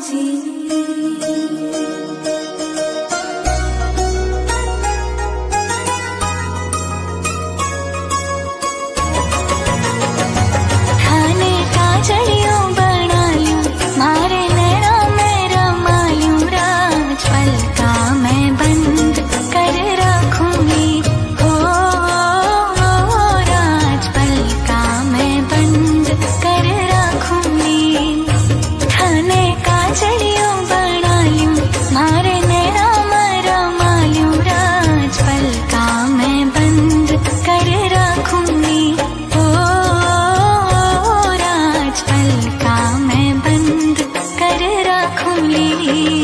情。சொல்லி